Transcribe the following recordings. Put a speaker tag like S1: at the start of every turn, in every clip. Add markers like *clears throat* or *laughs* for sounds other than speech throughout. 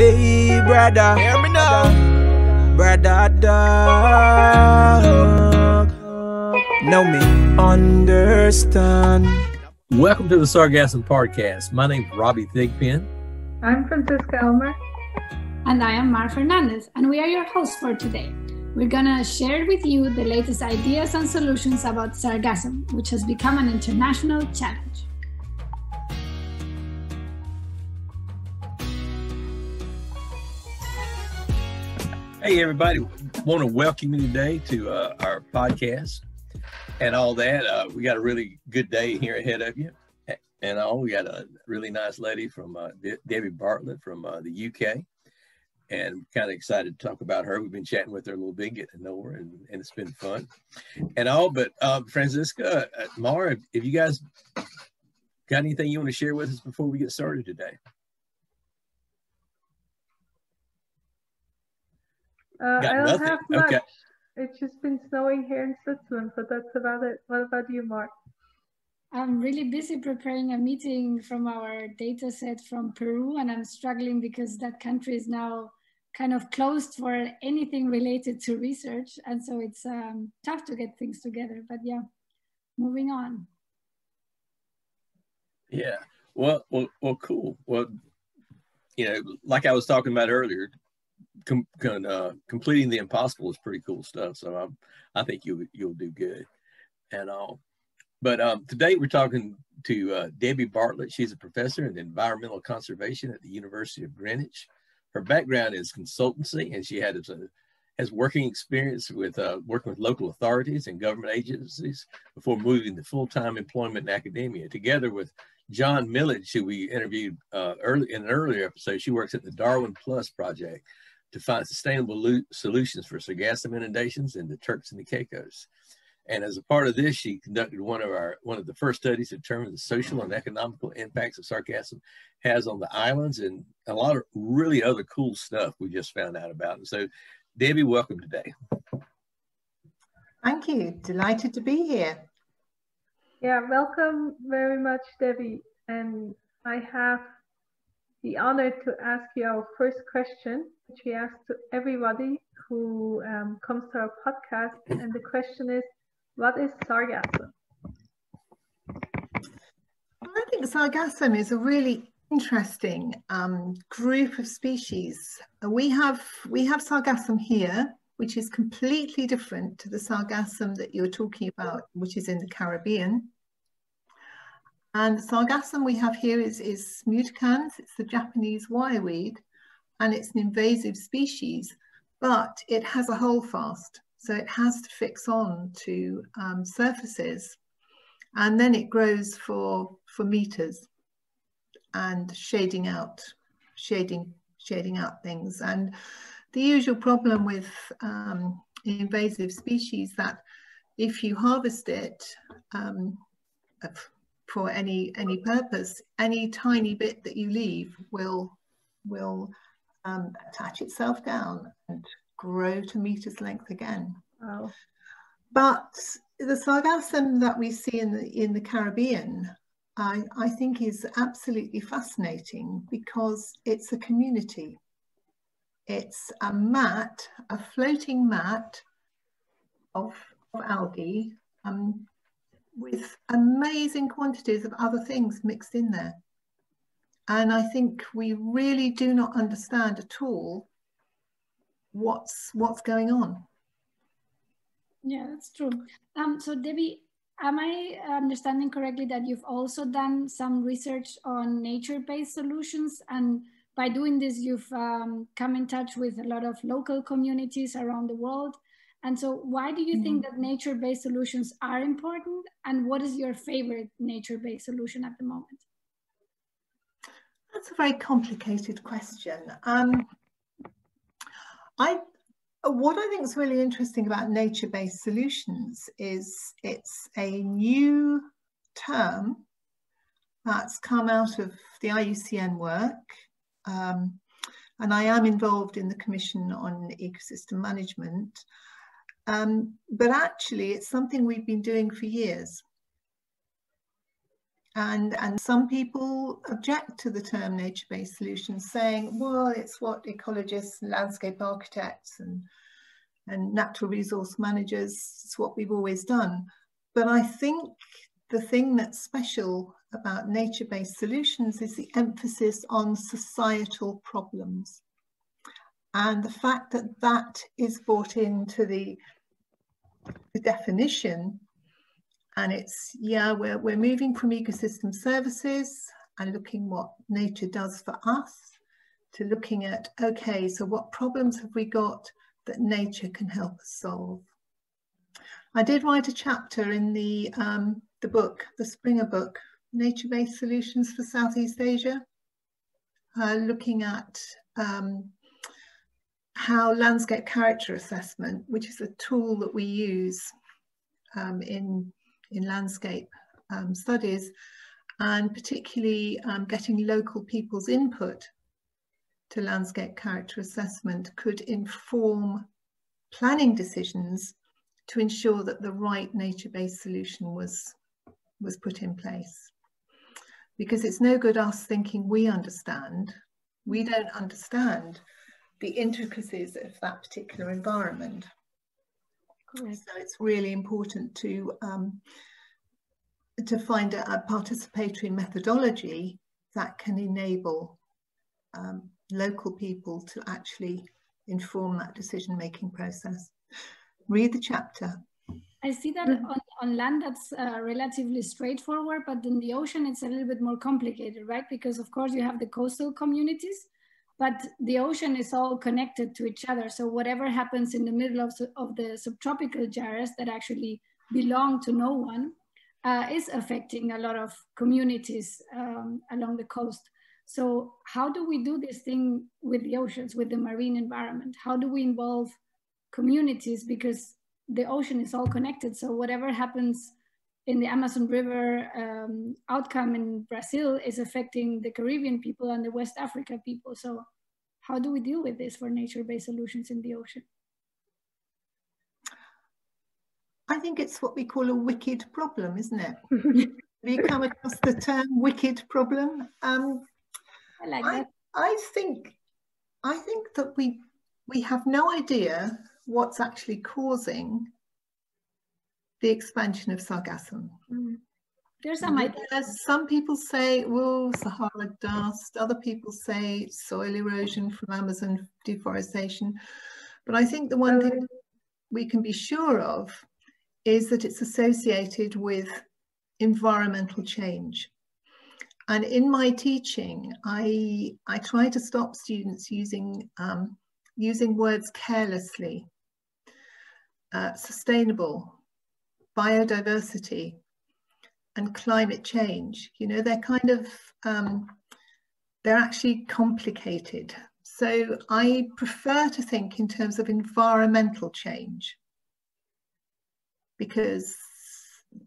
S1: Hey, brother.
S2: Hear me now.
S1: Brother dog. Know me. Understand.
S3: Welcome to the Sargassum Podcast. My name's Robbie Thigpen.
S4: I'm Francisca Elmer.
S5: And I am Mar Fernandez, and we are your hosts for today. We're gonna share with you the latest ideas and solutions about sargassum, which has become an international challenge.
S3: Hey, everybody. Want to welcome you today to uh, our podcast and all that. Uh, we got a really good day here ahead of you. And all, we got a really nice lady from uh, De- Debbie Bartlett from uh, the UK. And kind of excited to talk about her. We've been chatting with her a little bit, getting to know her, and, and it's been fun and all. But uh, Francisca, uh, Mara, if you guys got anything you want to share with us before we get started today?
S4: Uh, I don't
S3: nothing.
S4: have much.
S3: Okay.
S4: It's just been snowing here in Switzerland, but that's about it. What about you, Mark?
S5: I'm really busy preparing a meeting from our data set from Peru, and I'm struggling because that country is now kind of closed for anything related to research. And so it's um, tough to get things together. But yeah, moving on.
S3: Yeah. Well, well, well, cool. Well, you know, like I was talking about earlier, com, uh, completing the impossible is pretty cool stuff. So I'm, I think you'll you'll do good, and all. But um, today we're talking to uh, Debbie Bartlett. She's a professor in environmental conservation at the University of Greenwich. Her background is consultancy, and she had a, has working experience with uh, working with local authorities and government agencies before moving to full-time employment in academia. Together with John Milledge, who we interviewed uh, early in an earlier episode, she works at the Darwin Plus project to find sustainable solutions for sargassum inundations in the Turks and the Caicos. And as a part of this, she conducted one of our one of the first studies to determine the social and economical impacts of sargassum has on the islands and a lot of really other cool stuff we just found out about. And so, Debbie, welcome today.
S6: Thank you. Delighted to be here.
S4: Yeah, welcome very much, Debbie. And I have the honor to ask you our first question, which we ask to everybody who um, comes to our podcast. And the question is, what is sargassum?
S6: I think sargassum is a really interesting um, group of species. We have we have sargassum here, which is completely different to the sargassum that you're talking about, which is in the Caribbean. And the sargassum we have here is, is muticans, it's the Japanese wireweed, and it's an invasive species, but it has a holdfast. So it has to fix on to um, surfaces and then it grows for, for meters and shading out, shading, shading out things. And the usual problem with um, invasive species that if you harvest it um, for any any purpose, any tiny bit that you leave will will um, attach itself down and grow to meters length again.
S4: Wow.
S6: But the sargassum that we see in the in the Caribbean, I, I think is absolutely fascinating because it's a community. It's a mat, a floating mat of, of algae um, with amazing quantities of other things mixed in there. And I think we really do not understand at all what's what's going on.
S5: Yeah, that's true. Um, so Debbie, am I understanding correctly that you've also done some research on nature-based solutions and by doing this, you've um, come in touch with a lot of local communities around the world. And so why do you mm -hmm. think that nature-based solutions are important? And what is your favorite nature-based solution at the moment?
S6: That's a very complicated question. Um, I what I think is really interesting about nature-based solutions is it's a new term that's come out of the IUCN work. Um, and I am involved in the Commission on Ecosystem Management. Um, but actually, it's something we've been doing for years. and, and some people object to the term nature-based solutions, saying, well, it's what ecologists, landscape architects and, and natural resource managers, it's what we've always done. But I think the thing that's special about nature-based solutions is the emphasis on societal problems. And the fact that that is brought into the, the definition and it's, yeah, we're, we're moving from ecosystem services and looking what nature does for us to looking at, okay, so what problems have we got that nature can help us solve? I did write a chapter in the, um, the book, the Springer book, Nature-Based Solutions for Southeast Asia, uh, looking at um, how landscape character assessment, which is a tool that we use um, in in landscape um, studies and particularly um, getting local people's input to landscape character assessment could inform planning decisions to ensure that the right nature-based solution was, was put in place. Because it's no good us thinking we understand, we don't understand the intricacies of that particular environment. So it's really important to um, to find a, a, participatory methodology that can enable um, local people to actually inform that decision-making process. Read the chapter.
S5: I see that mm-hmm. on, on land that's uh, relatively straightforward, but in the ocean it's a little bit more complicated, right? Because of course you have the coastal communities but the ocean is all connected to each other. So whatever happens in the middle of, of the subtropical gyres that actually belong to no one uh, is affecting a lot of communities um, along the coast. So how do we do this thing with the oceans, with the marine environment? How do we involve communities? Because the ocean is all connected. So whatever happens in the Amazon River um, outcome in Brazil is affecting the Caribbean people and the West Africa people. So how do we deal with this for nature-based solutions in the ocean?
S6: I think it's what we call a wicked problem, isn't it? *laughs* Have you come across the term wicked problem? Um,
S5: I like I, that.
S6: I think I think that we we have no idea what's actually causing the expansion of sargassum. Mm.
S5: There's some ideas.
S6: Some people say, well, Sahara dust. Other people say soil erosion from Amazon deforestation. But I think the one thing we can be sure of is that it's associated with environmental change. And in my teaching, I, I try to stop students using, um, using words carelessly. Uh, sustainable, biodiversity and climate change. You know, they're kind of, um, they're actually complicated. So I prefer to think in terms of environmental change because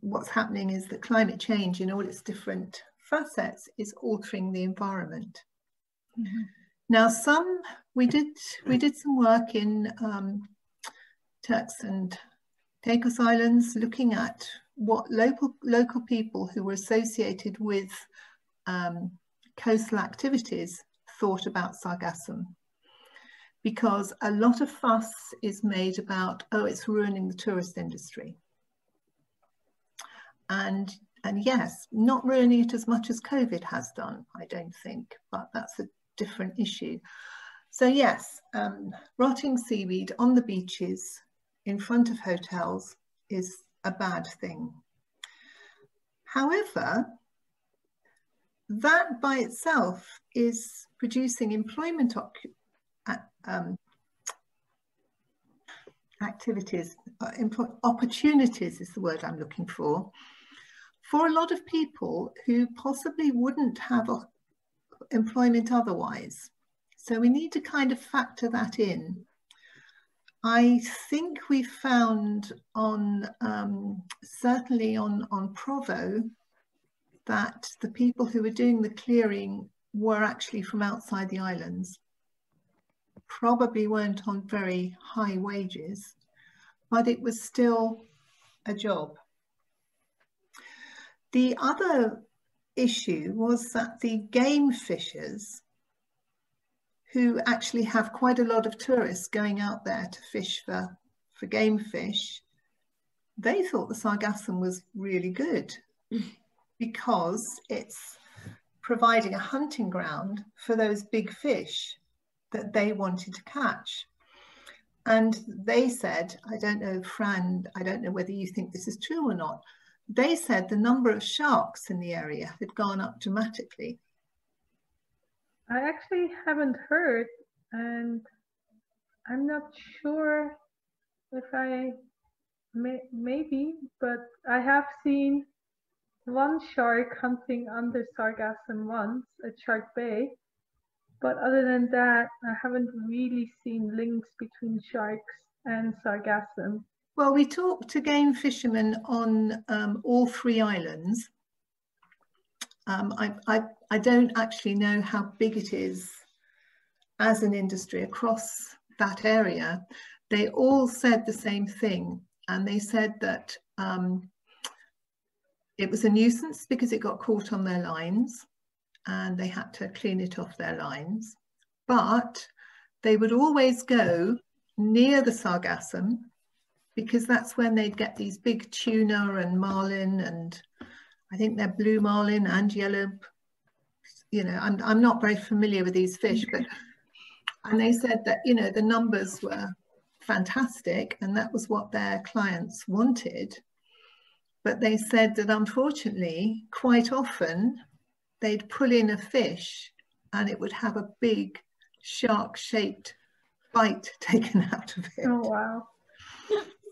S6: what's happening is that climate change in all its different facets is altering the environment. Mm -hmm. Now, some we did we did some work in um, Turks and Caicos Islands, looking at what local, local people who were associated with um, coastal activities thought about sargassum. Because a lot of fuss is made about, oh, it's ruining the tourist industry. And, and yes, not ruining it as much as COVID has done, I don't think, but that's a different issue. So yes, um, rotting seaweed on the beaches, in front of hotels is a bad thing. However, that by itself is producing employment um, activities, uh, opportunities is the word I'm looking for, for a lot of people who possibly wouldn't have employment otherwise. So we need to kind of factor that in I think we found on, um, certainly on, on Provo, that the people who were doing the clearing were actually from outside the islands. Probably weren't on very high wages, but it was still a job. The other issue was that the game fishers, who actually have quite a lot of tourists going out there to fish for, for game fish, they thought the sargassum was really good *laughs* because it's providing a hunting ground for those big fish that they wanted to catch. And they said, I don't know, Fran, I don't know whether you think this is true or not. They said the number of sharks in the area had gone up dramatically.
S4: I actually haven't heard, and I'm not sure if I may, maybe, but I have seen one shark hunting under Sargassum once at Shark Bay. But other than that, I haven't really seen links between sharks and Sargassum.
S6: Well, we talked to game fishermen on um, all three islands. Um, I, I, I don't actually know how big it is as an industry across that area. They all said the same thing, and they said that um, it was a nuisance because it got caught on their lines and they had to clean it off their lines. But they would always go near the sargassum because that's when they'd get these big tuna and marlin and I think they're blue marlin and yellow. You know, I'm, I'm not very familiar with these fish, but and they said that, you know, the numbers were fantastic and that was what their clients wanted. But they said that unfortunately, quite often, they'd pull in a fish and it would have a big shark shaped bite *laughs* taken out of it.
S4: Oh, wow.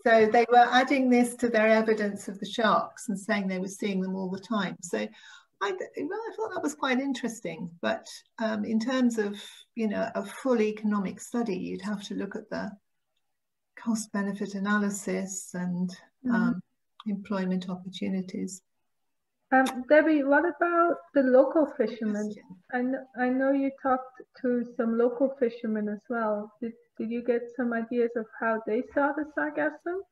S6: So they were adding this to their evidence of the sharks and saying they were seeing them all the time. So I, well, I thought that was quite interesting. But um, in terms of, you know, a full economic study, you'd have to look at the cost benefit analysis and mm um, employment opportunities.
S4: Um, Debbie, what about the local fishermen? I know, I know you talked to some local fishermen as well. Did, did you get some ideas of how they saw the sargassum?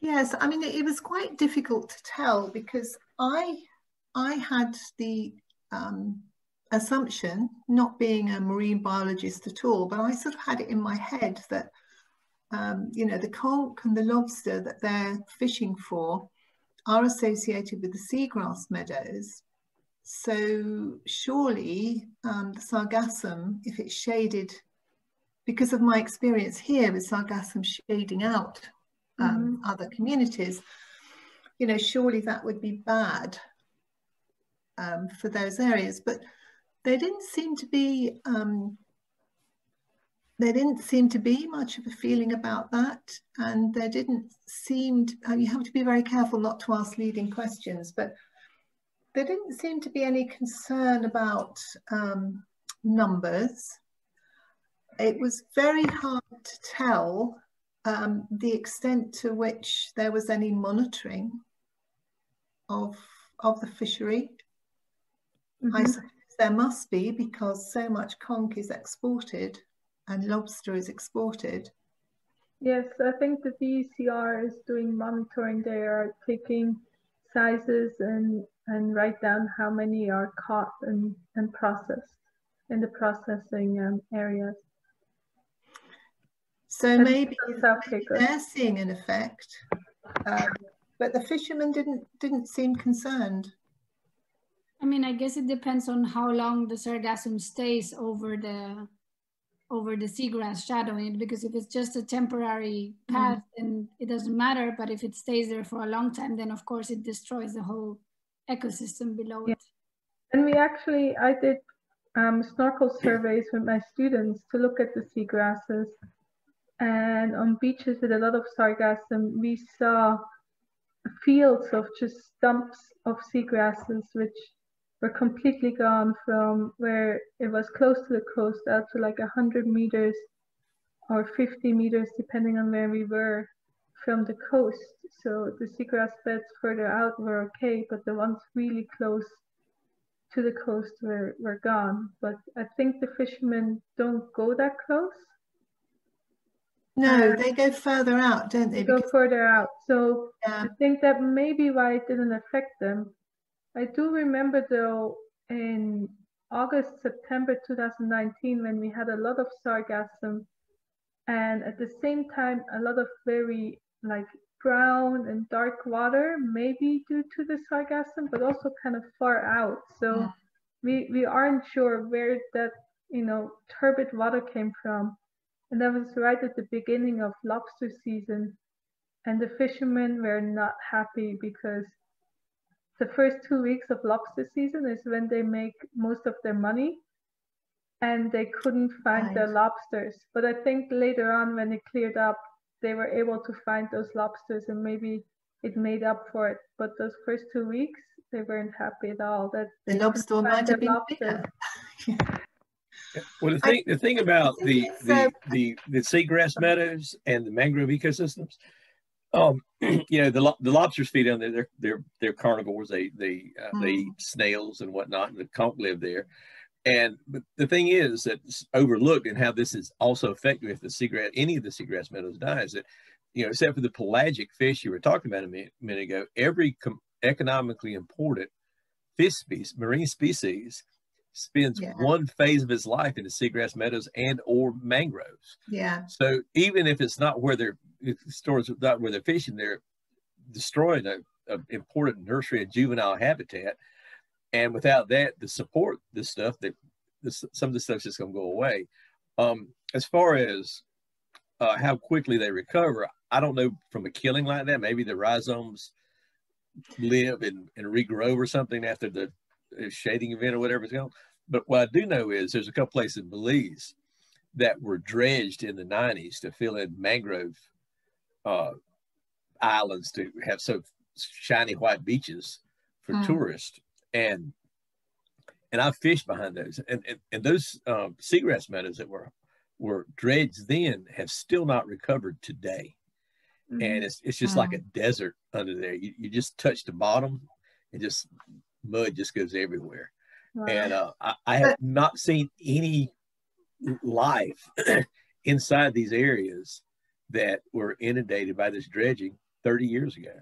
S6: Yes, I mean, it was quite difficult to tell because I, I had the um, assumption, not being a marine biologist at all, but I sort of had it in my head that um, you know, the conch and the lobster that they're fishing for are associated with the seagrass meadows. So surely um, the sargassum, if it's shaded, because of my experience here with sargassum shading out um, mm. other communities, you know, surely that would be bad um, for those areas. But there didn't seem to be um, there didn't seem to be much of a feeling about that and there didn't seem to, uh, you have to be very careful not to ask leading questions but there didn't seem to be any concern about um, numbers it was very hard to tell um, the extent to which there was any monitoring of of the fishery mm -hmm. I suppose there must be because so much conch is exported and lobster is exported.
S4: Yes, I think the DECR is doing monitoring. They are taking sizes and, and write down how many are caught and, and processed in the processing um, areas.
S6: So maybe, maybe they're seeing an effect, um, but the fishermen didn't didn't seem concerned.
S5: I mean, I guess it depends on how long the sargassum stays over the over the seagrass shadowing it because if it's just a temporary mm. path mm. then it doesn't matter but if it stays there for a long time then of course it destroys the whole ecosystem below yeah. it.
S4: And we actually i did um, snorkel surveys with my students to look at the seagrasses. And on beaches with a lot of sargassum we saw fields of just stumps of seagrasses which were completely gone from where it was close to the coast out to like 100 meters or 50 meters, depending on where we were from the coast. So the seagrass beds further out were okay, but the ones really close to the coast were, were gone. But I think the fishermen don't go that close.
S6: No, um, they go further out, don't they?
S4: Go further out. So
S6: yeah.
S4: I think that may be why it didn't affect them. I do remember though in August, September 2019, when we had a lot of sargassum and at the same time a lot of very like brown and dark water, maybe due to the sargassum, but also kind of far out. So
S6: Yeah.
S4: we, we aren't sure where that, you know, turbid water came from. And that was right at the beginning of lobster season. And the fishermen were not happy because the first two weeks of lobster season is when they make most of their money. And they couldn't find their lobsters. But I think later on, when it cleared up, they were able to find those lobsters and maybe it made up for it. But those first two weeks, they weren't happy at all. That
S6: The lobster might have been
S4: lobsters.
S6: bigger. *laughs*
S3: Well, the
S6: I-
S3: thing the thing about the the,
S6: uh,
S3: the the seagrass meadows and the mangrove ecosystems, um, *clears throat* you know, the the lobsters feed on there. They're they're they're carnivores. They they uh, they eat snails and whatnot. And the conch live there. And but the thing is that's overlooked and how this is also effective if the seagrass any of the seagrass meadows die is that you know except for the pelagic fish you were talking about a minute, minute ago, every com- economically important fish species, marine species, spends
S6: Yeah.
S3: one phase of its life in the seagrass meadows and or mangroves.
S6: Yeah,
S3: So even if it's not where they're stores not where they're fishing, they're destroying a, a important nursery and juvenile habitat. And without that, to support this stuff, that this, some of the stuff's just gonna go away. Um, as far as uh, how quickly they recover, I don't know from a killing like that. Maybe the rhizomes live and, and regrow or something after the uh, shading event or whatever it's going. But what I do know is there's a couple places in Belize that were dredged in the 90s to fill in mangrove uh, islands to have so shiny white beaches for
S6: Hmm.
S3: tourists. And and I fished behind those. And and, and those um, seagrass meadows that were were dredged then have still not recovered today.
S4: Mhm.
S3: And it's it's just like a desert under there. You, you just touch the bottom and just mud just goes everywhere
S4: Wow.
S3: and uh, I, I have not seen any life *clears throat* inside these areas that were inundated by this dredging 30 years ago.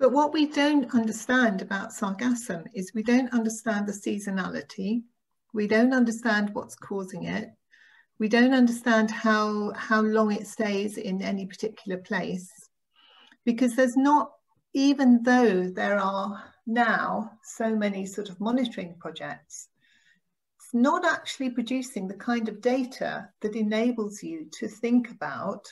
S6: But what we don't understand about sargassum is we don't understand the seasonality. We don't understand what's causing it. We don't understand how, how long it stays in any particular place. Because there's not, even though there are now so many sort of monitoring projects, it's not actually producing the kind of data that enables you to think about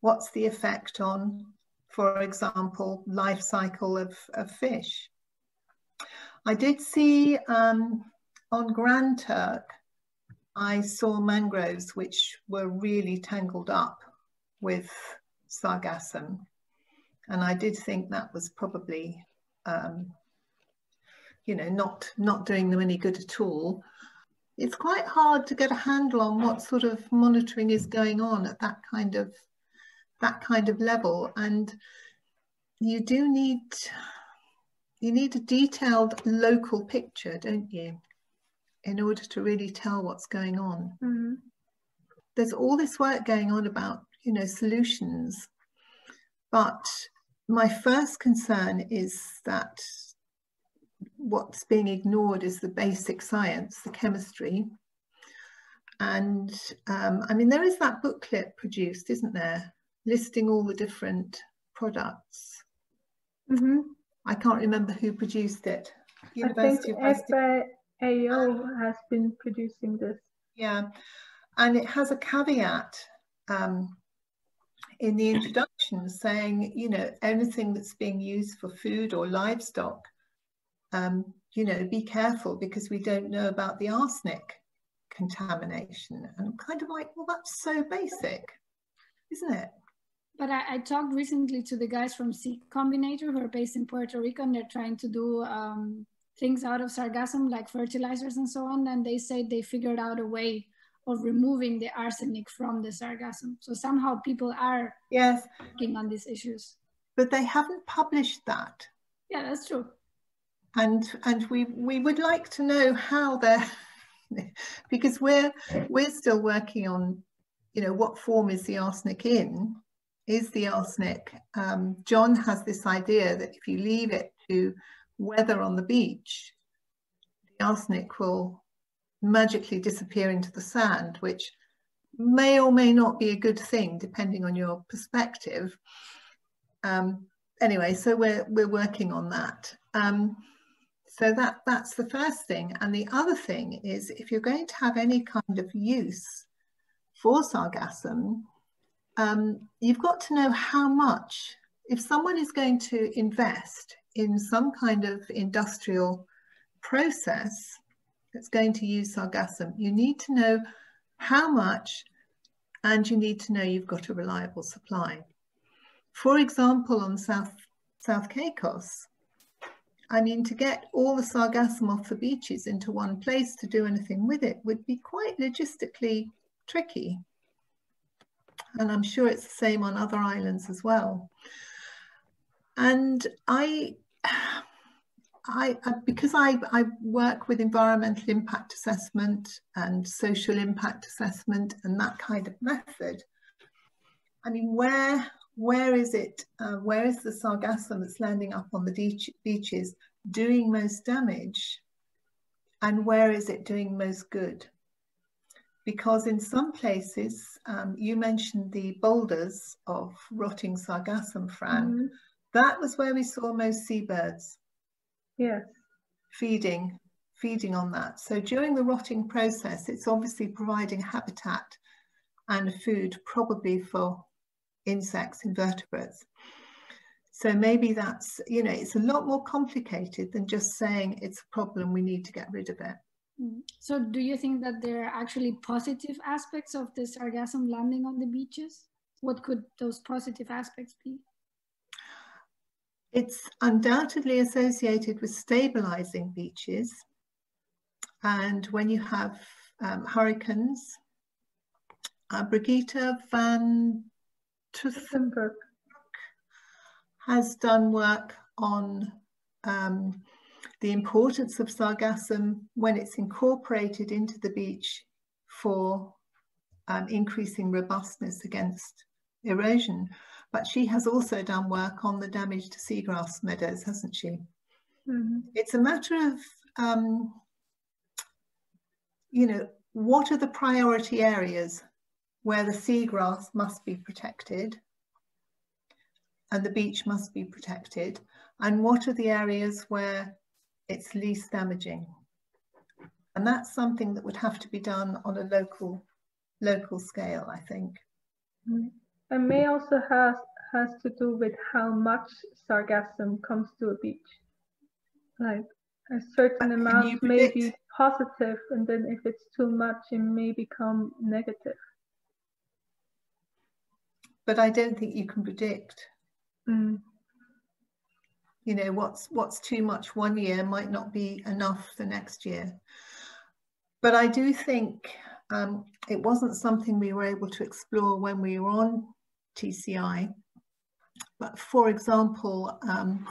S6: what's the effect on, for example, life cycle of, of fish. I did see um, on Grand Turk, I saw mangroves which were really tangled up with sargassum. And I did think that was probably, um, you know, not, not doing them any good at all. It's quite hard to get a handle on what sort of monitoring is going on at that kind of that kind of level. And you do need you need a detailed local picture don't you in order to really tell what's going on.
S4: Mhm.
S6: there's all this work going on about you know solutions. But my first concern is that what's being ignored is the basic science the chemistry. And um, i mean there is that booklet produced isn't there listing all the different products
S4: Mhm.
S6: i can't remember who produced it
S4: I think
S6: university of West
S4: has been producing this.
S6: Yeah, and it has a caveat um, in the introduction saying, you know, anything that's being used for food or livestock, um, you know, be careful because we don't know about the arsenic contamination. And I'm kind of like, well, that's so basic, isn't it?
S5: But I, I talked recently to the guys from C-Combinator who are based in Puerto Rico and they're trying to do um, things out of sargassum like fertilizers and so on. And they say they figured out a way of removing the arsenic from the sargassum. So somehow people are
S6: Yes,
S5: working on these issues.
S6: but they haven't published that.
S5: Yeah, that's true.
S6: and and we we would like to know how they're *laughs* because we're we're still working on you know, what form is the arsenic in? Is the arsenic, um, John has this idea that if you leave it to weather on the beach, the arsenic will magically disappear into the sand, which may or may not be a good thing depending on your perspective. Um, anyway, so we're we're working on that. Um, so that that's the first thing, and the other thing is if you're going to have any kind of use for sargassum, um, you've got to know how much. If someone is going to invest in some kind of industrial process that's going to use sargassum, you need to know how much and you need to know you've got a reliable supply. For example, on South, South Caicos, I mean, to get all the sargassum off the beaches into one place to do anything with it would be quite logistically tricky. And I'm sure it's the same on other islands as well. And I, I, because I, I work with environmental impact assessment and social impact assessment and that kind of method, I mean, where where is it, uh, where is the sargassum that's landing up on the beach, beaches doing most damage? And where is it doing most good? Because in some places, um, you mentioned the boulders of rotting sargassum, Fran. Mm -hmm. That was where we saw most seabirds.
S4: Yes.
S6: Feeding, feeding on that. So during the rotting process, it's obviously providing habitat and food probably for insects, invertebrates. So maybe that's, you know, it's a lot more complicated than just saying it's a problem, we need to get rid of it.
S5: So do you think that there are actually positive aspects of this sargassum landing on the beaches? What could those positive aspects be?
S6: It's undoubtedly associated with stabilizing beaches. And when you have um, hurricanes, uh, Brigitte van Tussenbroek has done work on um, the importance of sargassum when it's incorporated into the beach for um, increasing robustness against erosion. But she has also done work on the damage to seagrass meadows, hasn't she? Mm -hmm. It's a matter of, um, you know, what are the priority areas where the seagrass must be protected and the beach must be protected and what are the areas where it's least damaging. And that's something that would have to be done on a local local scale i think.
S4: And may also has has to do with how much sargassum comes to a beach. Like a certain amount may be positive and then if it's too much it may become negative.
S6: But I don't think you can predict.
S4: Mm.
S6: You know, what's what's too much one year might not be enough the next year. But I do think um, it wasn't something we were able to explore when we were on TCI. But for example, um,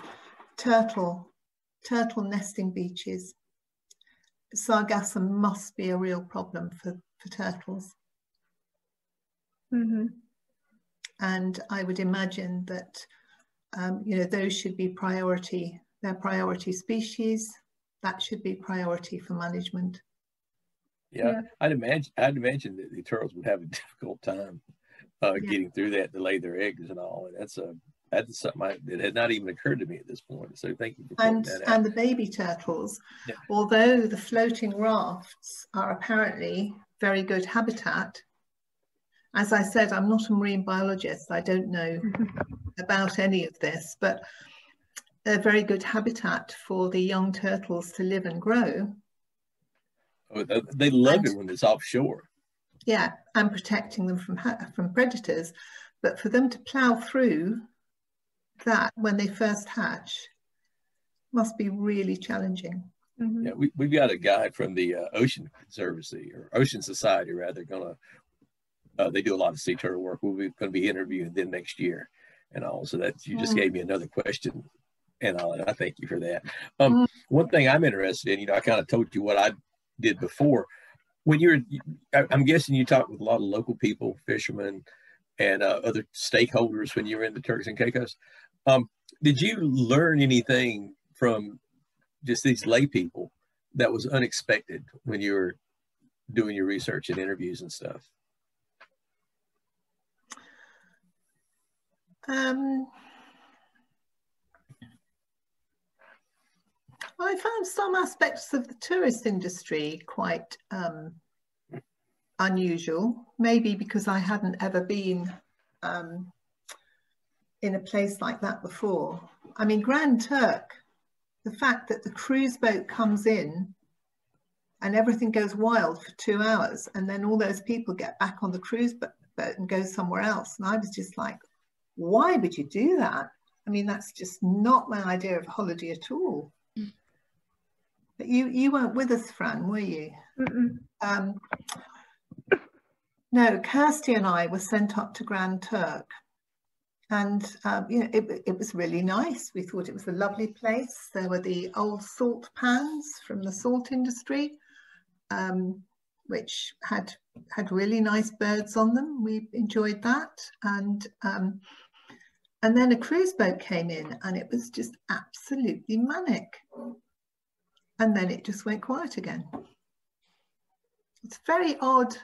S6: turtle, turtle nesting beaches, sargassum must be a real problem for, for turtles.
S4: Mm -hmm.
S6: And I would imagine that, um, you know, those should be priority, they're priority species. That should be priority for management.
S3: Yeah, yeah. I'd imagine, I'd imagine that the turtles would have a *laughs* difficult time uh, yeah. getting through that to lay their eggs and all. And that's a, that's something I, that had not even occurred to me at this point. So thank you for
S6: and
S3: that
S6: and the baby turtles, yeah. although the floating rafts are apparently very good habitat, as I said, I'm not a marine biologist. I don't know *laughs* about any of this, but they're very good habitat for the young turtles to live and grow.
S3: Oh, they love and, it when it's offshore.
S6: Yeah, and protecting them from from predators. But for them to plow through that when they first hatch must be really challenging.
S3: Mm -hmm. Yeah, we, we've got a guy from the uh, Ocean Conservancy or Ocean Society, rather, going to uh, they do a lot of sea turtle work. We'll be going to be interviewing them next year and all. So that you just mm. gave me another question and all, and I thank you for that. Um, mm. One thing I'm interested in, you know, I kind of told you what I did before. when you're, I'm guessing you talk with a lot of local people, fishermen, and uh, other stakeholders when you were in the Turks and Caicos. Um, did you learn anything from just these lay people that was unexpected when you were doing your research and interviews and stuff?
S6: Um, I found some aspects of the tourist industry quite um, unusual, maybe because I hadn't ever been um, in a place like that before. I mean, Grand Turk, the fact that the cruise boat comes in and everything goes wild for two hours and then all those people get back on the cruise boat and go somewhere else. And I was just like, why would you do that? I mean, that's just not my idea of holiday at all. But you you weren't with us, Fran, were you? Um, no, Kirsty and I were sent up to Grand Turk, and um, you know it, it was really nice. We thought it was a lovely place. There were the old salt pans from the salt industry, um, which had had really nice birds on them. We enjoyed that, and um, and then a cruise boat came in, and it was just absolutely manic and then it just went quiet again. It's a very odd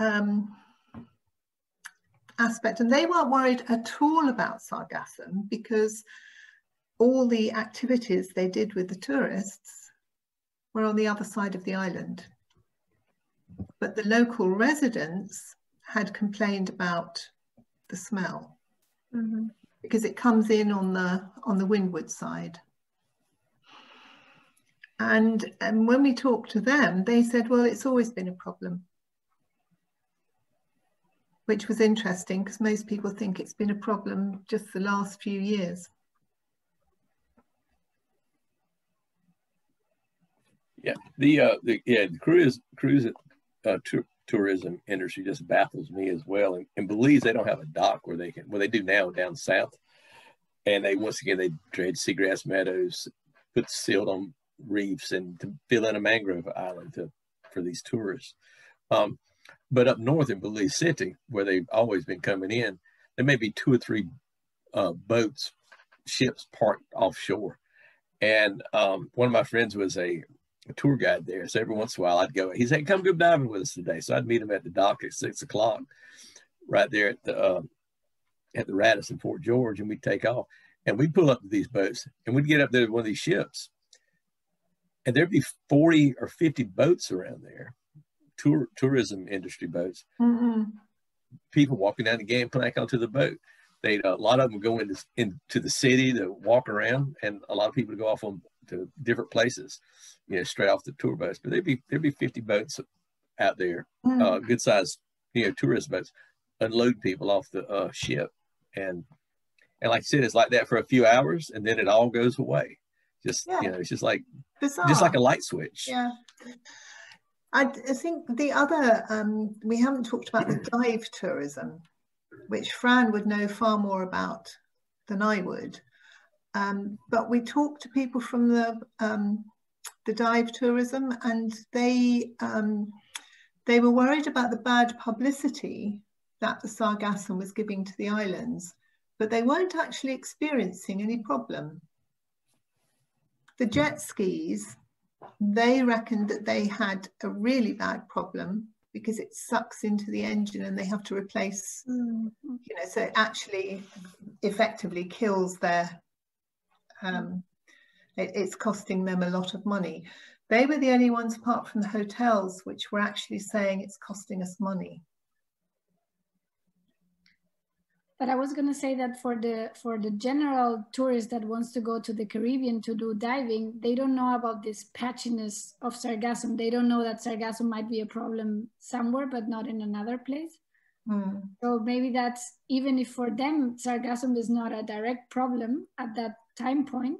S6: um, aspect, and they weren't worried at all about Sargassum because all the activities they did with the tourists were on the other side of the island. But the local residents had complained about the smell mm -hmm. because it comes in on the on the windward side. And, and when we talked to them, they said, well, it's always been a problem. Which was interesting because most people think it's been a problem just the last few years.
S3: Yeah, the uh, the yeah the cruise cruise uh, tourism industry just baffles me as well. And, and Belize, they don't have a dock where they can. Well, they do now down south, and they once again they dredge seagrass meadows, put silt on reefs and to fill in a mangrove island to, for these tourists. Um, but up north in Belize City, where they've always been coming in, there may be two or three uh, boats, ships parked offshore. And um, one of my friends was a, a, tour guide there. So every once in a while I'd go, he said, come go diving with us today. So I'd meet him at the dock at six o'clock right there at the, uh, at the Radisson Fort George and we'd take off and we'd pull up to these boats and we'd get up there to one of these ships and there'd be 40 or 50 boats around there, tour, tourism industry boats. Mm-hmm. People walking down the gangplank onto the boat. They a lot of them go into into the city to walk around, and a lot of people go off on to different places, you know, straight off the tour bus. But there'd be there'd be 50 boats out there, mm-hmm. uh, good sized, you know, tourist boats, unload people off the uh, ship, and and like I said, it's like that for a few hours, and then it all goes away. Just yeah. you know, it's just like Bizarre. just like a light switch.
S6: Yeah. I, I think the other um, we haven't talked about the dive tourism, which Fran would know far more about than I would. Um, but we talked to people from the um, the dive tourism, and they um, they were worried about the bad publicity that the sargassum was giving to the islands, but they weren't actually experiencing any problem the jet skis, they reckoned that they had a really bad problem because it sucks into the engine and they have to replace, mm. you know, so it actually effectively kills their, um, it, it's costing them a lot of money. They were the only ones apart from the hotels which were actually saying it's costing us money.
S5: But I was going to say that for the for the general tourist that wants to go to the Caribbean to do diving, they don't know about this patchiness of sargassum. They don't know that sargassum might be a problem somewhere, but not in another place. Mm. So maybe that's even if for them sargassum is not a direct problem at that time point,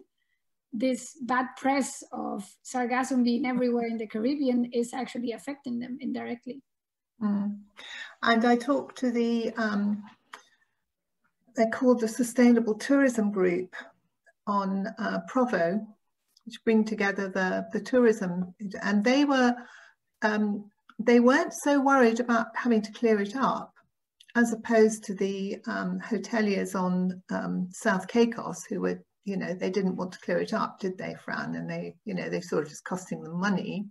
S5: this bad press of sargassum being everywhere in the Caribbean is actually affecting them indirectly.
S6: Mm. And I talked to the um, they're called the Sustainable Tourism Group on uh, Provo, which bring together the, the tourism. And they were um, they weren't so worried about having to clear it up as opposed to the um, hoteliers on um, South Caicos who were, you know, they didn't want to clear it up, did they, Fran? And they, you know, they sort of just costing them money.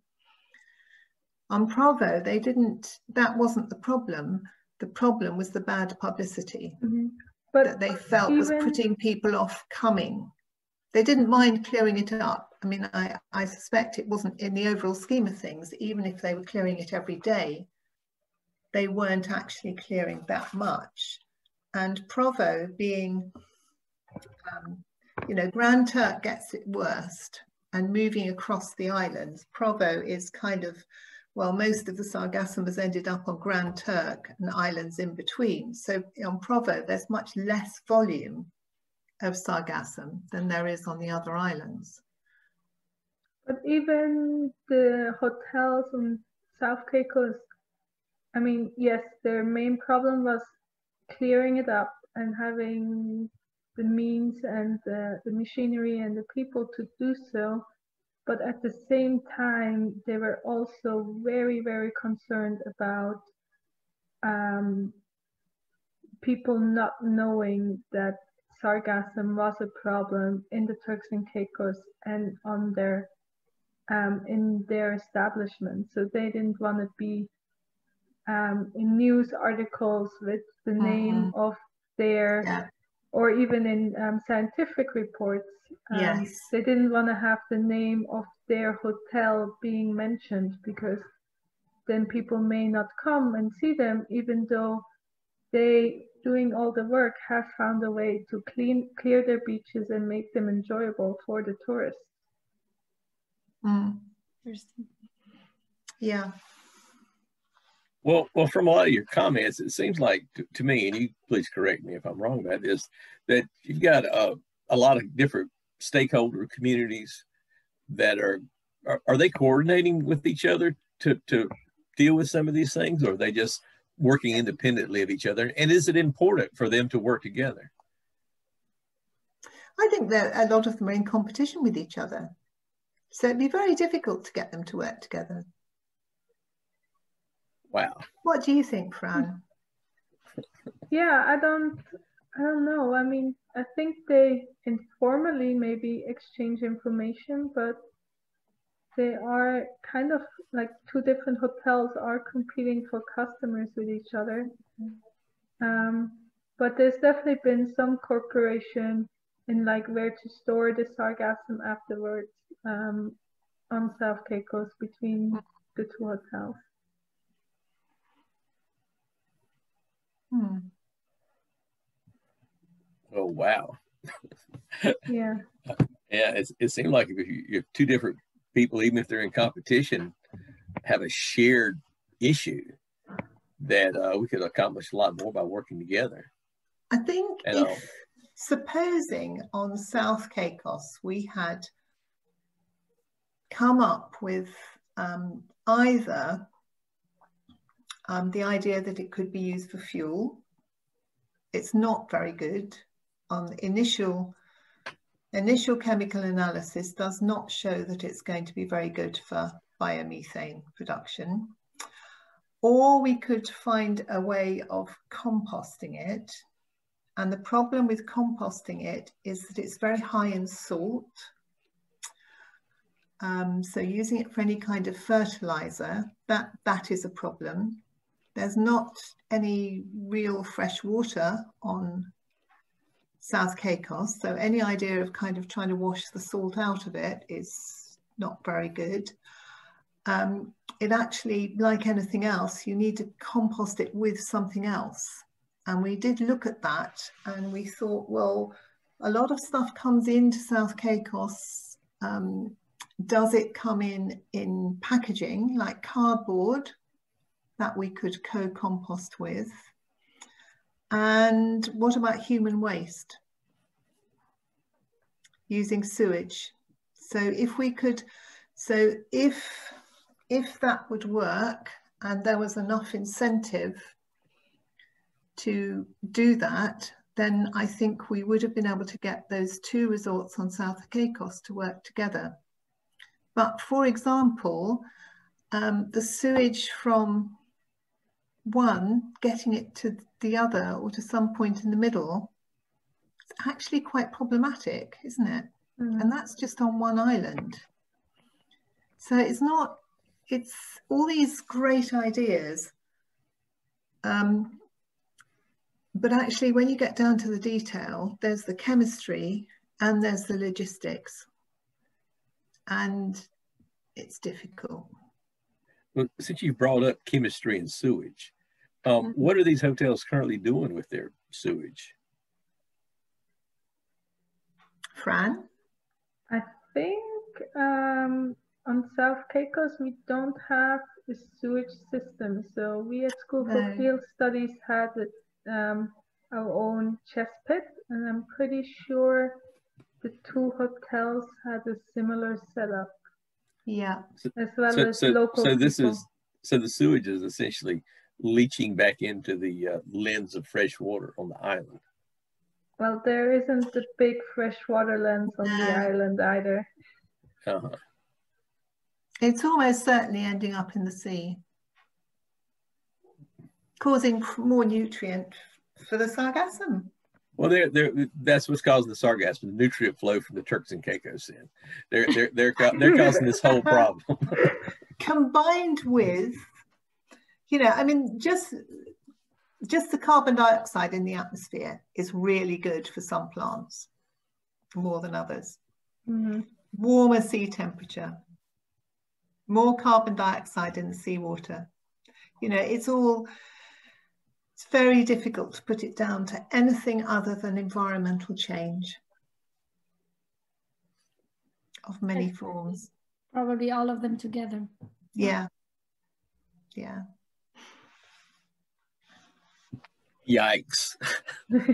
S6: On Provo, they didn't, that wasn't the problem. The problem was the bad publicity mm -hmm. But that they felt even... was putting people off coming. They didn't mind clearing it up. I mean, I, I suspect it wasn't in the overall scheme of things, even if they were clearing it every day, they weren't actually clearing that much. And Provo being, um, you know, Grand Turk gets it worst and moving across the islands. Provo is kind of, well, most of the Sargassum has ended up on Grand Turk and islands in between. So on Provo, there's much less volume of Sargassum than there is on the other islands.
S4: But even the hotels on South Caicos I mean, yes, their main problem was clearing it up and having the means and the, the machinery and the people to do so. But at the same time, they were also very, very concerned about um, people not knowing that sargassum was a problem in the Turks and Caicos and on their um, in their establishment. So they didn't want to be um, in news articles with the mm-hmm. name of their. Or even in um, scientific reports. Um, yes. They didn't want to have the name of their hotel being mentioned because then people may not come and see them, even though they, doing all the work, have found a way to clean, clear their beaches and make them enjoyable for the tourists.
S6: Mm. Yeah,
S3: well, well, from a lot of your comments, it seems like to, to, me, and you please correct me if I'm wrong about this, that you've got a, a lot of different stakeholder communities that are, are, are they coordinating with each other to to deal with some of these things, or are they just working independently of each other? And is it important for them to work together?
S6: I think that a lot of them are in competition with each other, so it'd be very difficult to get them to work together.
S3: Wow.
S6: What do you think, Fran? *laughs*
S4: yeah, I don't I don't know. I mean, I think they informally maybe exchange information, but they are kind of like two different hotels are competing for customers with each other. Um, but there's definitely been some cooperation in like where to store the sargassum afterwards um, on South Caicos between the two hotels.
S6: Hmm.
S3: Oh wow.
S4: yeah.
S3: Yeah, it, it seemed like if you, if two different people, even if they're in competition, have a shared issue, that uh, we could accomplish a lot more by working together.
S6: I think and, if, uh, supposing on South Caicos we had come up with um, either um, the idea that it could be used for fuel. It's not very good. On initial, initial chemical analysis does not show that it's going to be very good for biomethane production. Or we could find a way of composting it. And the problem with composting it is that it's very high in salt. Um, so using it for any kind of fertilizer, that, that is a problem. There's not any real fresh water on South Caicos, so any idea of kind of trying to wash the salt out of it is not very good. Um, it actually, like anything else, you need to compost it with something else. And we did look at that and we thought, well, a lot of stuff comes into South Caicos. Um, does it come in in packaging like cardboard that we could co-compost with? And what about human waste? Using sewage. So if we could, so if, if that would work and there was enough incentive to do that, then I think we would have been able to get those two resorts on South Caicos to work together. But for example, um, the sewage from one getting it to the other or to some point in the middle, it's actually quite problematic, isn't it? Mm. And that's just on one island. So it's not, it's all these great ideas. Um, but actually, when you get down to the detail, there's the chemistry and there's the logistics. And it's difficult.
S3: Well, since you brought up chemistry and sewage, um, mm -hmm. what are these hotels currently doing with their sewage?
S6: Fran?
S4: I think um, on South Caicos, we don't have a sewage system. So we at School for no. Field Studies had um, our own chest pit, and I'm pretty sure the two hotels had a similar setup.
S6: Yeah.
S4: So, as well so, as so, local.
S3: So this people. is so the sewage is essentially leaching back into the uh, lens of fresh water on the island.
S4: Well, there isn't a big freshwater lens on the island either.
S3: Uh-huh.
S6: It's almost certainly ending up in the sea, causing more nutrient for the sargassum.
S3: Well, they're, they're, that's what's causing the sargassum, the nutrient flow from the Turks and Caicos in. They're, they're, they're, they're causing this whole problem. *laughs*
S6: Combined with, you know, I mean, just just the carbon dioxide in the atmosphere is really good for some plants more than others.
S4: Mm-hmm.
S6: Warmer sea temperature, more carbon dioxide in the seawater. You know, it's all, it's very difficult to put it down to anything other than environmental change of many forms.
S5: Probably all of them together.
S6: Yeah. Yeah.
S3: Yikes. *laughs*
S6: but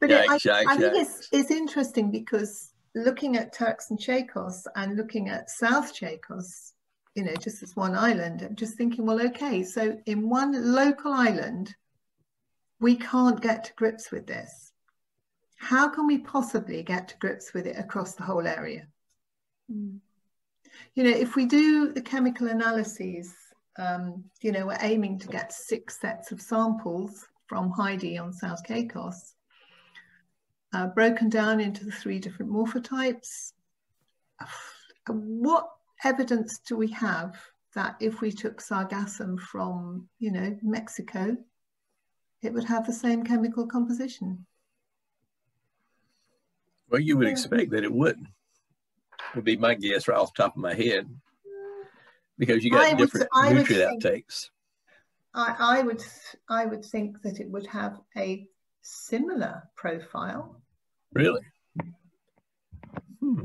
S6: yikes, it, I, yikes, I, think it's, it's interesting because looking at Turks and Caicos and looking at South Caicos, you know, just as one island, I'm just thinking, well, okay, so in one local island, we can't get to grips with this. How can we possibly get to grips with it across the whole area? Mm. You know, if we do the chemical analyses um, you know, we're aiming to get six sets of samples from Heidi on South Caicos, uh, broken down into the three different morphotypes. What evidence do we have that if we took sargassum from, you know, Mexico, it would have the same chemical composition?
S3: Well, you would expect that it wouldn't. Would be my guess right off the top of my head because you got I different would, nutrient think, outtakes.
S6: I, I would I would think that it would have a similar profile.
S3: Really? Hmm.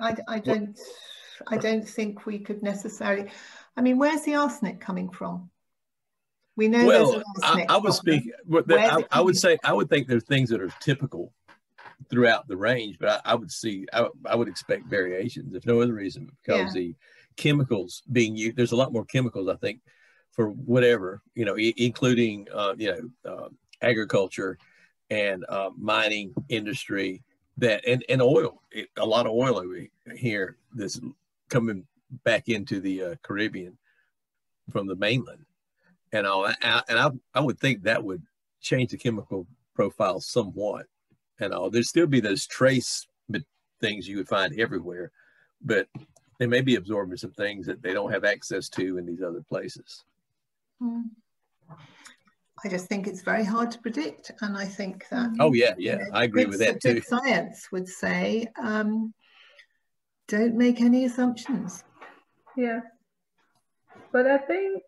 S6: I, I don't I don't think we could necessarily. I mean, where's the arsenic coming from? We know well,
S3: I, I, would speak. I, I would say I would think there's things that are typical throughout the range, but I, I would see, I, I, would expect variations if no other reason because yeah. the chemicals being used, there's a lot more chemicals, I think, for whatever, you know, I- including, uh, you know, uh, agriculture and uh, mining industry that, and, and oil, it, a lot of oil over here that's coming back into the uh, Caribbean from the mainland and all that. And I, I would think that would change the chemical profile somewhat and all. There'd still be those trace things you would find everywhere, but they may be absorbing some things that they don't have access to in these other places.
S6: Hmm. I just think it's very hard to predict, and I think that.
S3: Oh yeah, yeah, you know, I agree with that too.
S6: Science would say, um, don't make any assumptions.
S4: Yeah, but I think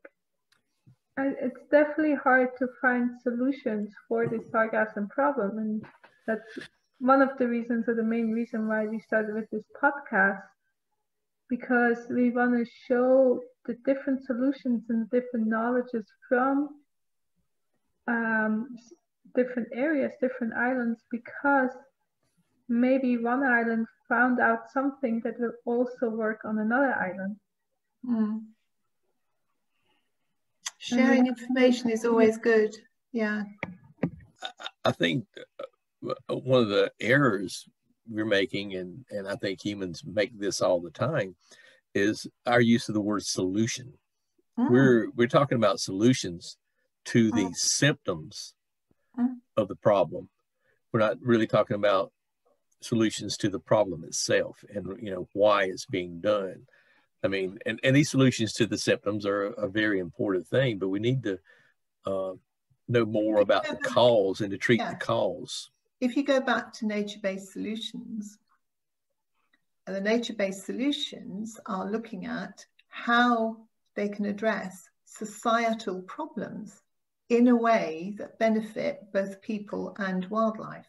S4: it's definitely hard to find solutions for this sargassum problem, and that's one of the reasons or the main reason why we started with this podcast because we want to show the different solutions and different knowledges from um, different areas, different islands, because maybe one island found out something that will also work on another island.
S6: Mm. Sharing information is always good. Yeah.
S3: I think one of the errors we're making, and and I think humans make this all the time, is our use of the word solution. Mm. We're we're talking about solutions to the mm. symptoms mm. of the problem. We're not really talking about solutions to the problem itself and you know why it's being done. I mean, and, and these solutions to the symptoms are a very important thing, but we need to uh, know more about the cause and to treat yeah. the cause.
S6: If you go back to nature-based solutions, the nature-based solutions are looking at how they can address societal problems in a way that benefit both people and wildlife,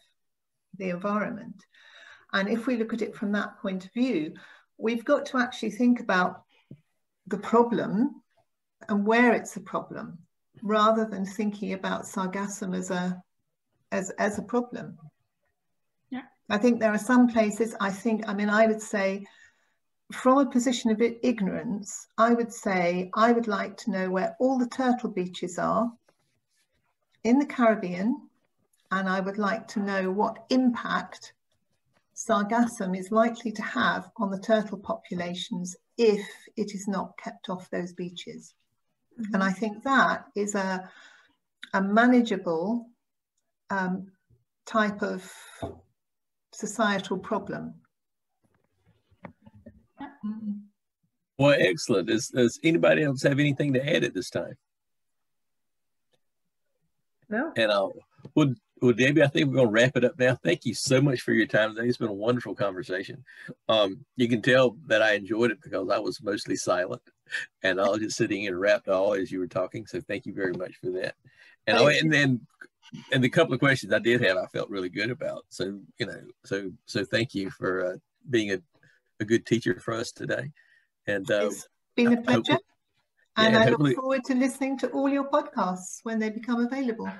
S6: the environment. And if we look at it from that point of view, we've got to actually think about the problem and where it's a problem rather than thinking about sargassum as a as as a problem.
S5: Yeah.
S6: I think there are some places I think I mean I would say from a position of ignorance, I would say I would like to know where all the turtle beaches are in the Caribbean, and I would like to know what impact sargassum is likely to have on the turtle populations if it is not kept off those beaches. Mm -hmm. And I think that is a, a manageable um, type of societal problem.
S3: Well, excellent. Does, does anybody else have anything to add at this time?
S4: No.
S3: And I'll, well, well, Debbie, I think we're going to wrap it up now. Thank you so much for your time today. It's been a wonderful conversation. Um, you can tell that I enjoyed it because I was mostly silent and I was just sitting in rapt all as you were talking. So thank you very much for that. And and then and the couple of questions I did have, I felt really good about. So you know, so so thank you for uh, being a, a good teacher for us today. And uh,
S6: it's been a pleasure. And I look forward to listening to all your podcasts when they become available.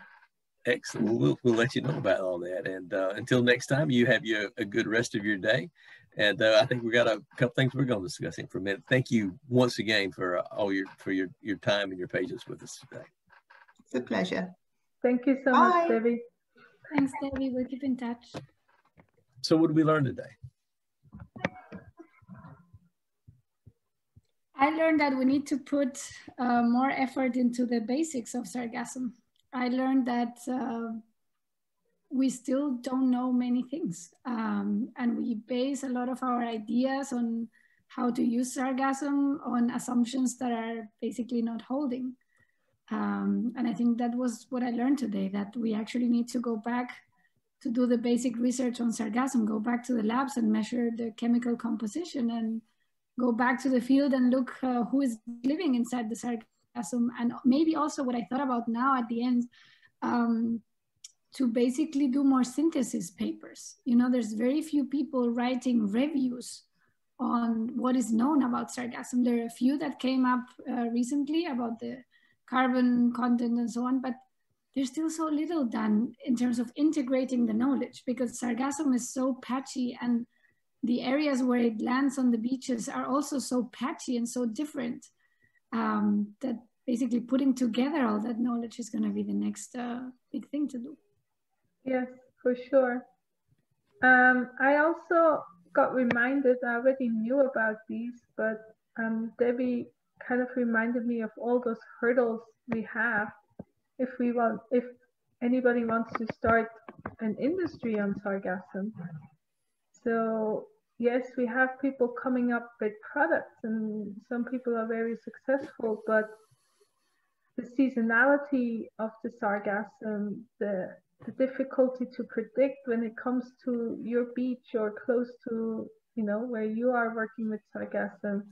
S3: Excellent. We'll, we'll let you know about all that. And uh, until next time, you have you a good rest of your day. And uh, I think we got a couple things we're going to discuss in for a minute. Thank you once again for uh, all your for your your time and your patience with us today.
S6: It's a pleasure.
S4: Thank you so Bye. much, Debbie.
S5: Thanks, Debbie. We'll keep in touch.
S3: So, what did we learn today?
S5: I learned that we need to put uh, more effort into the basics of sargassum. I learned that uh, we still don't know many things. Um, and we base a lot of our ideas on how to use sargassum on assumptions that are basically not holding. Um, and I think that was what I learned today, that we actually need to go back to do the basic research on sargassum, go back to the labs and measure the chemical composition and go back to the field and look uh, who is living inside the sargassum and maybe also what I thought about now at the end, um, to basically do more synthesis papers. You know, there's very few people writing reviews on what is known about sargassum. There are a few that came up uh, recently about the carbon content and so on, but there's still so little done in terms of integrating the knowledge because sargassum is so patchy and the areas where it lands on the beaches are also so patchy and so different um, that basically putting together all that knowledge is going to be the next uh, big thing to do.
S4: Yes, for sure. Um, I also got reminded, I already knew about these, but um, Debbie kind of reminded me of all those hurdles we have if we want, if anybody wants to start an industry on sargassum. So yes, we have people coming up with products and some people are very successful, but the seasonality of the sargassum, the, the difficulty to predict when it comes to your beach or close to, you know, where you are working with sargassum,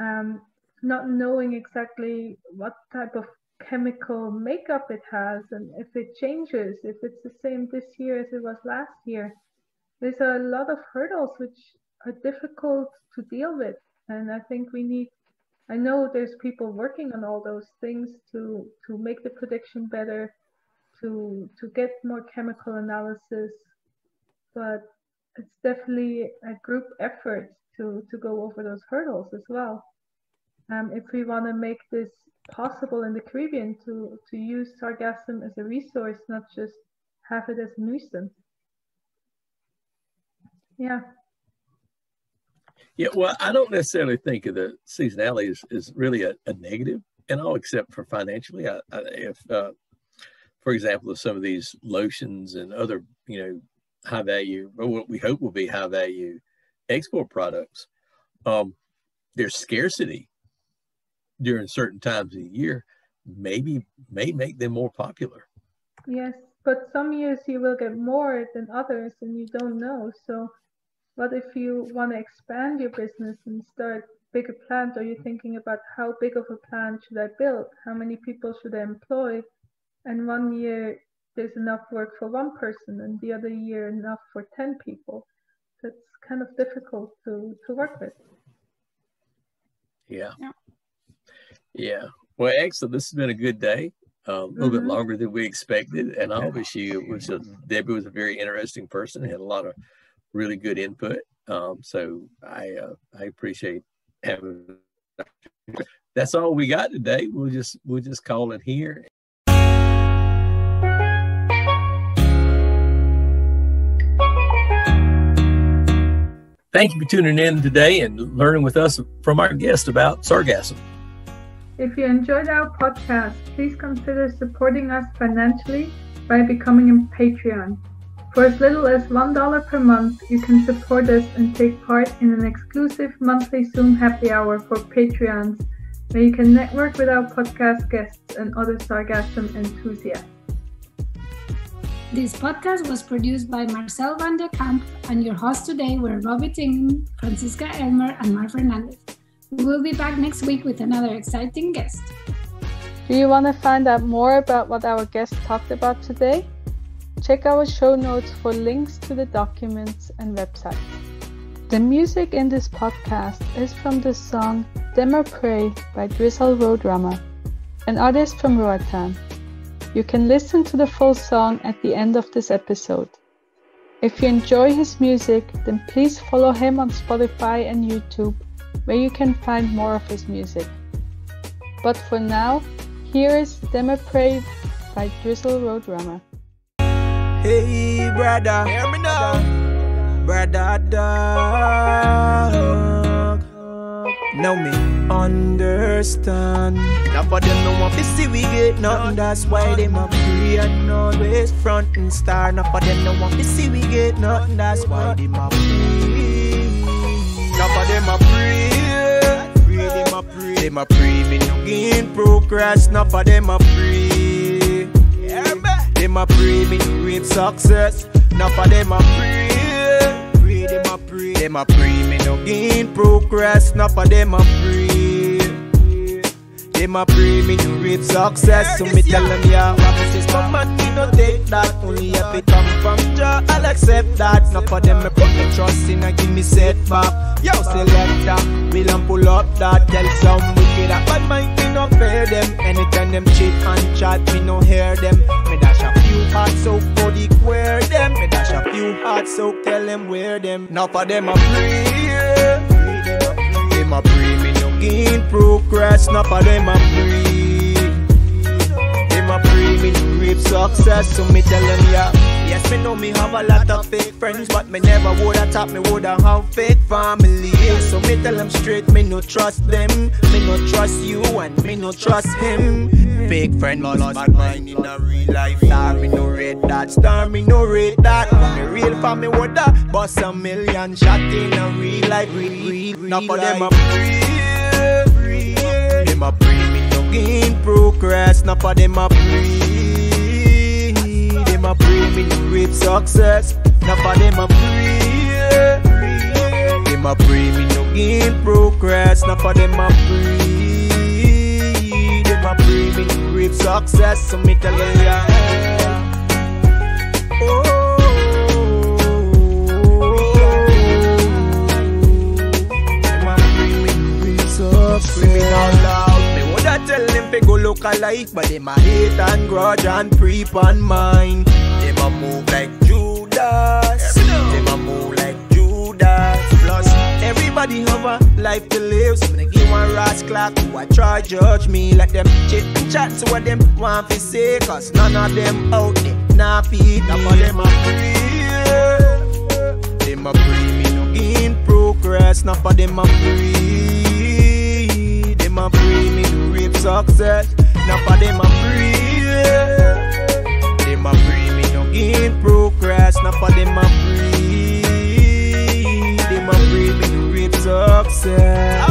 S4: um, not knowing exactly what type of chemical makeup it has and if it changes, if it's the same this year as it was last year. There's a lot of hurdles which are difficult to deal with. And I think we need I know there's people working on all those things to to make the prediction better, to to get more chemical analysis, but it's definitely a group effort to to go over those hurdles as well. Um, if we want to make this possible in the Caribbean to to use sargassum as a resource, not just have it as a nuisance. Yeah.
S3: Yeah, well, I don't necessarily think of the seasonality as, as really a, a negative and all, except for financially. I, I, if, uh, for example, of some of these lotions and other, you know, high value, or what we hope will be high value export products, um, there's scarcity during certain times of the year, maybe may make them more popular.
S4: Yes, but some years you will get more than others, and you don't know. So, what if you want to expand your business and start bigger plant? Are you thinking about how big of a plant should I build? How many people should I employ? And one year there's enough work for one person, and the other year enough for ten people. That's kind of difficult to to work with.
S3: Yeah. Yeah. Yeah. Well, excellent. This has been a good day. Uh, a little mm-hmm. bit longer than we expected, and obviously, it was a, Debbie was a very interesting person. Had a lot of really good input. Um, so I uh, I appreciate having. That's all we got today. We'll just we'll just call it here. Thank you for tuning in today and learning with us from our guest about sargassum.
S4: If you enjoyed our podcast, please consider supporting us financially by becoming a Patreon. For as little as $1 per month, you can support us and take part in an exclusive monthly Zoom happy hour for Patreons, where you can network with our podcast guests and other sargassum enthusiasts.
S5: This podcast was produced by Marcel van der Kamp, and your hosts today were Robbie Tingham, Francisca Elmer, and Mar Fernandez. We'll be back next week with another exciting guest.
S4: Do you want to find out more about what our guest talked about today? Check our show notes for links to the documents and website. The music in this podcast is from the song Demo Pray by Drizzle Roadrunner, an artist from Roatan. You can listen to the full song at the end of this episode. If you enjoy his music, then please follow him on Spotify and YouTube where you can find more of his music. But for now, here is Demo Pray by Drizzle Roadrunner.
S1: Hey, brother, hear me now. Brother, dog. Now me understand. Nobody know what to see we get nothing. That's why they my free and always front and star. Nobody know what to see we get nothing. That's why they my free. Nobody my free a pray. Them a pray, me no gain progress. Enough of them a pray. Them a pray, me no reap success. Enough of them a pray. Pray, them a pray. Them a pray, me no gain progress. Enough of them a pray. Them a pray, me no reap success. So me tell them, yeah, come and me no take that. Only come from Jah, I'll accept that. Enough of them me put me trust in and give me setback. Yo, selector, we don't pull up that. Tell some wicked that bad mind, me no fear them. Anytime them cheat and chat, me no hear them. Me dash a few soak for the queer them. Me dash a few hard soak, tell them where them. Now for them a pray. Them a pray, me no gain progress. Now for them a pray. Them a pray, me no reap success. So me tell them yeah. Yes, me know me have a lot of fake friends, but me never woulda thought me woulda have fake family. So me tell them straight, me no trust them, me no trust you, and me no trust him. Fake friend lost bad mind in a real life. Star me no rate that, star me no rate that. Me real me woulda bust a million shot in a real life. Real, real, real now for them a free, them a free. Me no gain progress. Now for them a free them a pray me to reap success. Now for them a pray. Them a pray me no gain progress. Now for them a pray. Them a pray me to reap success. So me tell them yeah. Oh. Screaming me woulda tell them fi go look alike, but them a hate and grudge and creep on mine. Them a move like Judas. Them a move like Judas. Plus, everybody have a life to live. So when I give one ras clock who I try judge me like them chit chat. So what them want to say? Cause none of them out there. Nah, feed. None of them a free. them a pray me no gain progress. Enough of them a free, Them a free me success. Now for them a free. Them I'm free, me no gain progress. Now for them a free. Them I'm free, me no reap success.